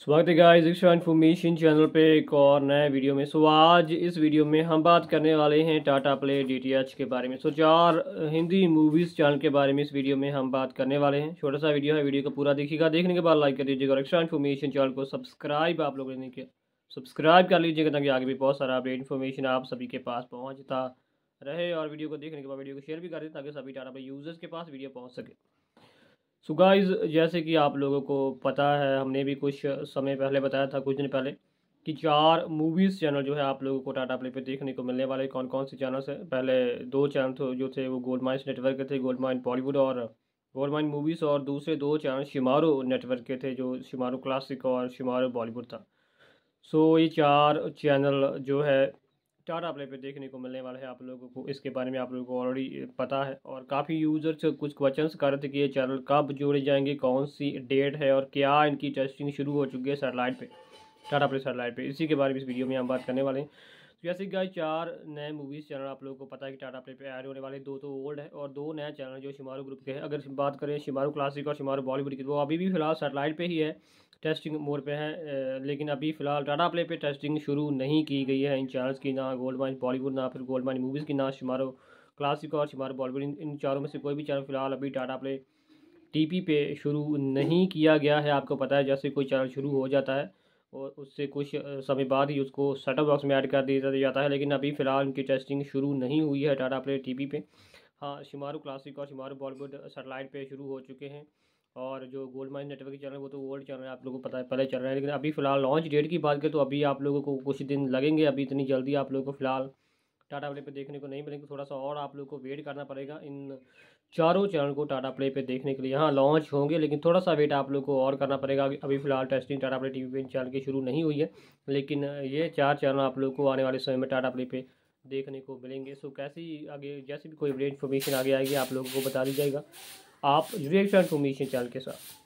स्वागत है guys extra information channel पे एक और नए वीडियो में। सो आज इस वीडियो में हम बात करने वाले हैं टाटा प्ले डीटीएच के बारे में। सो चार हिंदी मूवीज़ चैनल के बारे में इस वीडियो में हम बात करने वाले हैं। छोटा सा वीडियो है वीडियो को पूरा देखिएगा। देखने के बाद लाइक कर दीजिएगा और एक्स्ट्रा इन्फॉर्मेशन चैनल को सब्सक्राइब आप लोगों ने किया। सब्सक्राइब कर लीजिएगा ताकि आगे भी बहुत सारा अपडेट इन्फॉर्मेशन आप सभी के पास पहुँचता रहे और वीडियो को देखने के बाद वीडियो को शेयर भी कर दें ताकि सभी टाटा प्ले यूज़र्स के पास वीडियो पहुँच सके। सो गाइस जैसे कि आप लोगों को पता है, हमने भी कुछ समय पहले बताया था, कुछ दिन पहले, कि चार मूवीज़ चैनल जो है आप लोगों को टाटा प्ले पे देखने को मिलने वाले कौन कौन से चैनल्स हैं? पहले दो चैनल थे, जो थे वो गोल्ड माइंस नेटवर्क के थे गोल्ड माइन बॉलीवुड और गोल्ड माइन मूवीज़ और दूसरे दो चैनल शिमारो नेटवर्क के थे, जो शिमारो क्लासिक और शिमारो बॉलीवुड था। सो ये चार चैनल जो है टाटा प्ले पे देखने को मिलने वाला है आप लोगों को। इसके बारे में आप लोगों को ऑलरेडी पता है। और काफ़ी यूज़र्स कुछ क्वेश्चंस कर रहे थे कि ये चैनल कब जोड़े जाएँगे, कौन सी डेट है और क्या इनकी टेस्टिंग शुरू हो चुकी है सेटेलाइट पे टाटा प्ले सेटेलाइट पे। इसी के बारे में इस वीडियो में हम बात करने वाले हैं। तो जैसे गाय चार नए मूवीज़ चैनल आप लोगों को पता है कि टाटा प्ले पे ऐड होने वाले दो तो ओल्ड है और दो नए चैनल जो शिमारू ग्रुप के हैं। अगर बात करें शिमारू क्लासिक और शिमारू बॉलीवुड की तो वो अभी भी फ़िलहाल सेटेलाइट पे ही है। टेस्टिंग मोड पे है लेकिन अभी फ़िलहाल टाटा प्ले पे टेस्टिंग शुरू नहीं की गई है इन चैनल्स की ना गोल्ड माइन बॉलीवुड ना फिर गोल्ड माइन मूवीज़ की ना शुमारो क्लासिक और शिमारो बॉलीवुड इन, चारों में से कोई भी चैनल फ़िलहाल अभी टाटा प्ले टीपी पे शुरू नहीं किया गया है। आपको पता है जैसे कोई चैनल शुरू हो जाता है और उससे कुछ समय बाद ही उसको सेटअप बॉक्स में ऐड कर दिया जाता है लेकिन अभी फ़िलहाल उनकी टेस्टिंग शुरू नहीं हुई है टाटा प्ले टी पे। हाँ शिमारू क्लासिक और शिमारू बॉलीवुड सेटेलाइट पे शुरू हो चुके हैं। और जो गोल्ड माइन नेटवर्क चैनल वो तो ओल्ड चैनल है, आप लोगों को पता है, पहले चल रहा है, लेकिन अभी फ़िलहाल लॉन्च डेट की बात करें तो अभी आप लोगों को कुछ दिन लगेंगे, अभी इतनी जल्दी आप लोगों को फ़िलहाल टाटा प्ले पे देखने को नहीं मिलेंगे थोड़ा सा और आप लोगों को वेट करना पड़ेगा इन चारों चैनल को टाटा प्ले पे देखने के लिए। यहाँ लॉन्च होंगे, लेकिन थोड़ा सा वेट आप लोग को और करना पड़ेगा। अभी फ़िलहाल testing Tata play T V channel की शुरू नहीं हुई है, लेकिन ये चार चैनल आप लोग को आने वाले समय में टाटा प्ले पे देखने को मिलेंगे। सो कैसी आगे, जैसे भी कोई अपडेट इन्फॉर्मेशन आगे आएगी, आप लोगों को बता दी जाएगा। आप जुड़े इन्फॉर्मेशन चैनल के साथ।